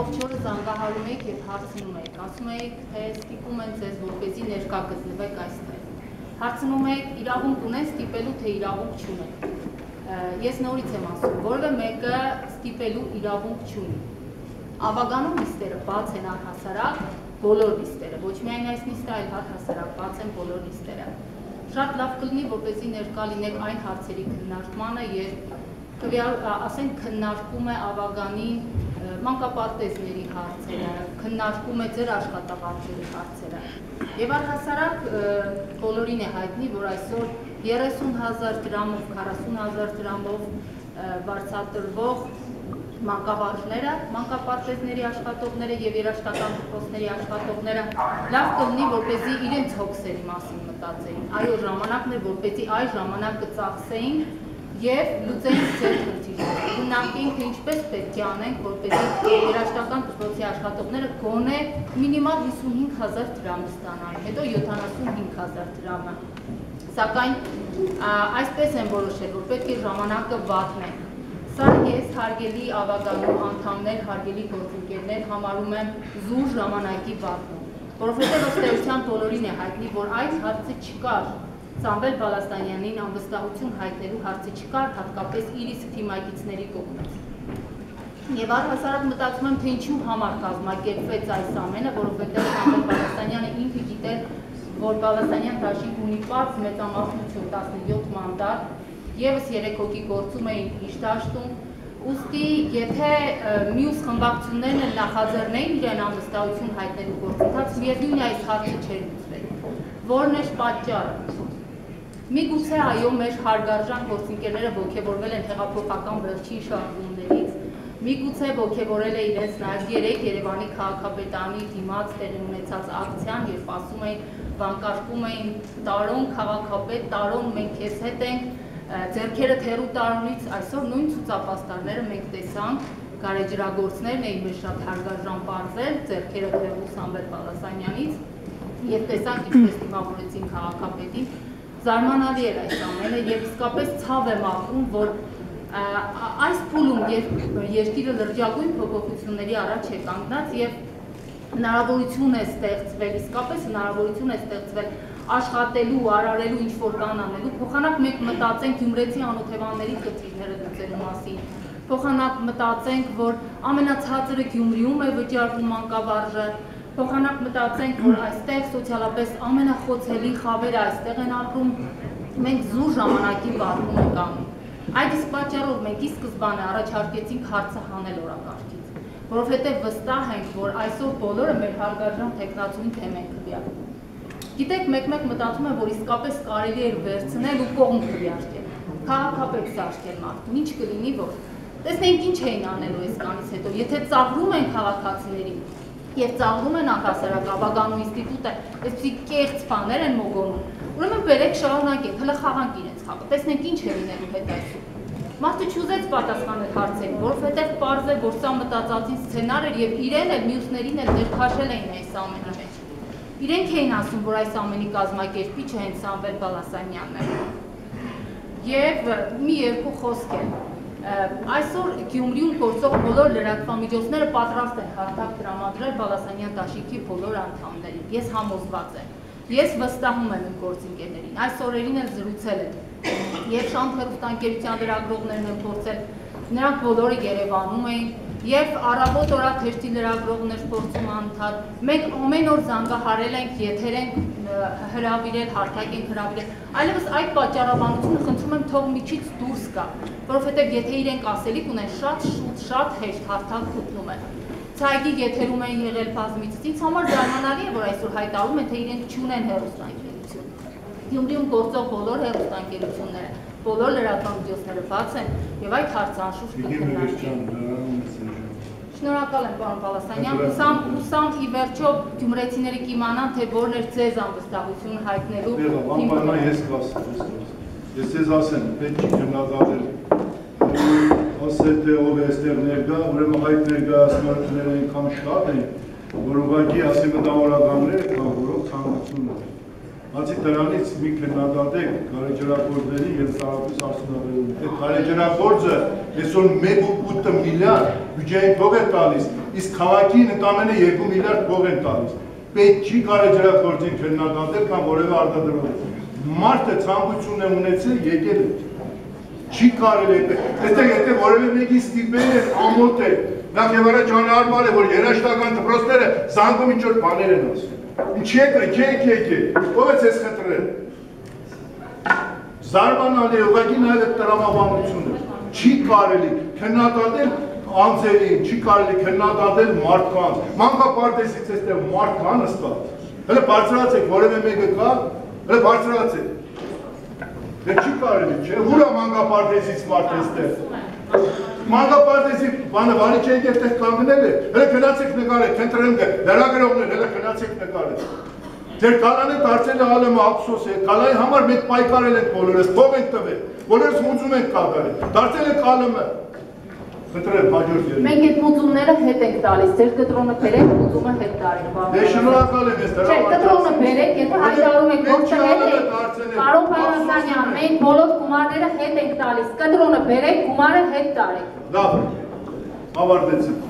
ամբողջ օրը զանգահարում եք եւ հարցնում եք, ասում եք, թե ստիպում են ձեզ որպեսի ներկա գտնվեք այստեղ։ Հարցնում եք, իրավունք ունեն ստիպելու, թե իրավունք չունեն։ Ես նորից եմ ասում, որևէ մեկը ստիպելու իրավունք չունի։ Ավագանու նիստերը բաց են առհասարակ բոլոր նիստերը, ոչ միայն այս նիստը, այլ առհասարակ բաց են բոլոր նիստերը։ Շատ լավ կլինի, որպեսզի ներկա լինեք այն հարցերի քննարկմանը, երբ տվյալ ասենք քննարկում է ավագանին մանկապարտեզների հարցերը, քննարկում է ձեր աշխատավարձերի հարցերը։ Եվ առհասարակ բոլորին է հայտնի, որ այսօր 30.000 դրամով, 40.000 դրամով վարձատրվող մանկավարժները, մանկապարտեզների աշխատողները եւ երաշտական դպրոցների աշխատողները լավ կլինի, որպեսզի իրենց հոգսերի մասին մտածեին։ Այո, ժամանակն է, որպեսզի այս ժամանակը ծախսեին եւ լուծենք ձեր խնդիրները։ Քննարկենք թե ինչպես պետք է անենք, որպեսզի երաշտական դպրոցի աշխատողները գոնե մինիմալ 55000 դրամ ստանան, հետո 75000 դրամը։ Սակայն այսպես են որոշել, որ պետք է ժամանակը վատնենք։ Սա ես հարգելի ավագանու անդամներ, հարգելի գործընկերներ համարում եմ զուր ժամանակի վատնում, որովհետև ըստ էության բոլորին է հայտնի, որ այս հարցը չկար Սամվել Բալաստանյանին անվստահություն հայտնելու հարցը չկար, հատկապես իր իսկ թիմակիցների կողմից։ Եվ առհասարակ մտածում եմ, թե ինչու համար կազմակերպվեց այս ամենը, որովհետև Սամվել Բալաստանյանը ինքը գիտեր, որ Բալաստանյան դաշինք ունի պարզ մեծամասնություն 17 մանդատ, եւս 3 հոգի գործում էին իր դաշտում, Ոստի, եթե մյուս խմբակցություններն նախաձեռնեին իրեն անվստահություն հայտնելու գործընթաց, միևնույն այս հարցը չէր լուծվել։ Որն է պատճառը։ Միգուցե այո մեր հարգարժան գործընկերները ողջևորվել են հեղափոխական վերջին շարժումներից, միգուցե ողջևորել է իրենց նաև երեք Երևանի քաղաքապետարանի դիմաց տեղի ունեցած ակցիան, երբ ասում էին, վանկարկում էին տարոն քաղաքապետ, տարոն մենք քեզ հետ ենք, ձերքերը թերու տարոնից այսօր նույն ցուցապաստարները մենք տեսանք գարեջրագործներն էին մեր շատ հարգարժան բարձել, ձերքերը թերու Սամվել Պալասանյանից եւ տեսանք ինչպես դիմավորեցին քաղաքապետին զարմանալի էր այս ամենը եւ իսկապես ցավ եմ ակում, որ այս փուլում երկիրը լրջագույն փոփոխությունների առաջ է կանգնած եւ հնարավորություն է ստեղծվել, իսկապես հնարավորություն է ստեղծվել աշխատելու, արարելու ինչ որ կան անելու, փոխանակ մենք մտածենք Գյումրեցի անօթևանների խնդիրները լուծելու մասին։ Փոխանակ մտածենք, որ ամենացածրը Գյումրիում է վճարվում մանկավարժը, փոխանակ մտածենք, որ այստեղ սոցիալապես ամենախոցելի խավերը այստեղ են ապրում, մենք զուր ժամանակի վարվում ենք անում։ Այդ իսկ պատճառով մենք ի սկզբանե առաջարկեցինք հարցը հանել օրակարգից, որովհետև վստահ ենք, որ այսօր բոլորը մեր հարգարժան տեխնացուին թեմ են քվյարկում։ Գիտեք, մեկ-մեկ մտածում եմ, որ իսկապես կարելի է վերցնել ու կողմ քվյարկել։ Քաղաքապետ սարքել մարդուն, ինչ կլինի, որ տեսնենք ինչ էին անելու այսքանից հետո, եթե ծաղրում են քաղաքացիներին, եւ ծաղրում են արտասարակ ավագանու ինստիտուտը, այսպեսի կեղծ բաներ են մոգոնում։ Ուրեմն բերեք շարունակեք, հələ խաղանք իրենց խաղը։ Տեսնենք ինչ է լինելու հետ այսօր։ Մարդը չուզեց պատասխանել հարցերին, որովհետև պարզ է, որ սա մտածածին սցենար էր եւ իրեն էլ մյուսներին էլ ներքաշել էին այս ամենի մեջ։ Իրենք էին ասում, որ այս ամենի կազմակերպիչը հենց Սամվել Բալասանյանն է։ Եվ մի երկու խոսք է Այսօր Գյումրիում գործող բոլոր լրատվամիջոցները պատրաստ են հարթակ տրամադրել Բալասանյան դաշինքի բոլոր անդամներին։ Ես համոզված եմ։ Ես վստահում եմ իմ գործընկերներին։ Այս օրերին էլ զրուցել եմ։ Եվ Շանթ հերոստանգերության լրագրողներն են փորձել, նրանք բոլորը Երևանում էին, եւ առավոտ օրաթերթի լրագրողներ փորձում անդադ մենք ամեն օր զանգահարել ենք եթեր ենք հրավիրել հարթակ ենք հրավիրել այլևս այդ պատճառաբանությունը խնդրում եմ թող միջից դուրս գա որովհետեւ եթե իրենք ասելիք ունեն շատ շուտ շատ հեշտ հարթակ գտնում են ցայգի եթերում են եղել բազմիցս ինձ համար զարմանալի է որ այսօր հայտարարում են թե իրենք չունեն հերոստանգերություն Գյումրիում գործող բոլոր հերոստանգերությունները բոլոր լրատվամիջոցները բաց են եւ այդ հարցը անշուշտ կքննարկվի Շնորհակալ եմ պարոն Պալասանյան։ Ուսամ ուսամ ի վերջո գյումրեցիները կիմանան, թե որն էր ձեզ անվստահություն հայտնելու։ Անպայման ես կասեմ։ Ես ձեզ ասեմ, պետք չի քննադատել։ Ասել թե ով է այստեղ ներկա, ուրեմն այդ ներկայացնողները այնքան շատ են, որ ուղղակի ասի մտավորականներ կան, որոնք ցանկացում ունեն։ Բացի դրանից մի քննադատեք գարեջրագործների եւ տարածից արդյունաբերումների։ Այդ գարեջրագործը այսօր 1.8 միլիարդ բյուջեի փող է տալիս, իսկ քաղաքին ընդամենը 2 միլիարդ փող են տալիս։ Պետք չի գարեջրագործին քննադատել կամ որևէ արտադրող։ Մարդը ցանկություն է ունեցել եկել է։ Չի կարելի է։ Այստեղ եթե որևէ մեկի ստիպել է, նախ եւ առաջ անհարմար է, որ երաշտական դպրոցները զանգում ինչ որ բաներ են ասում։ Ինչի եք, եկե, եկե, եկե։ Ո՞վ է ցես խնդրել։ Զարմանալի է ուղղակի նաև այդ տրամաբանությունը։ Չի կարելի քննադատել անձերին, չի կարելի քննադատել մարդկանց։ Մանկապարտեզից այստեղ մարդ կա նստած։ Հələ բարձրացեք, որևէ մեկը կա, հələ բարձրացեք։ Դե չի կարելի, չէ՞։ Ուր է մանկապարտեզից մարդ այստեղ։ Մանկապարտեզի բանը վարի չէ այդտեղ կանգնել է։ Հələ գնացեք նկարեք, դե, լրագրողներ, հələ գնացեք նկարեք։ Ձեր կալանը դարձել է ալեմը ափսոս է, կալայի համար մենք պայքարել ենք բոլորս, փող ենք տվել, բոլորս մուծում ենք կատարել, դարձել է կալումը։ Խնդրեմ, հաջորդ երբ։ Մենք այդ մուծումները հետ ենք տալիս, ձեր կտրոնը բերեք, մուծումը հետ տարեք։ Դե շնորհակալ եմ ես դրա Չէ, կտրոնը բերեք, եթե հայտարարում եք գործը հետ ենք, Պարոն ունենք։ մենք բոլոր գումարները հետ ենք տալիս, կտրոնը բերեք, գումարը հետ տարեք։ Լավ, ավարտեցինք։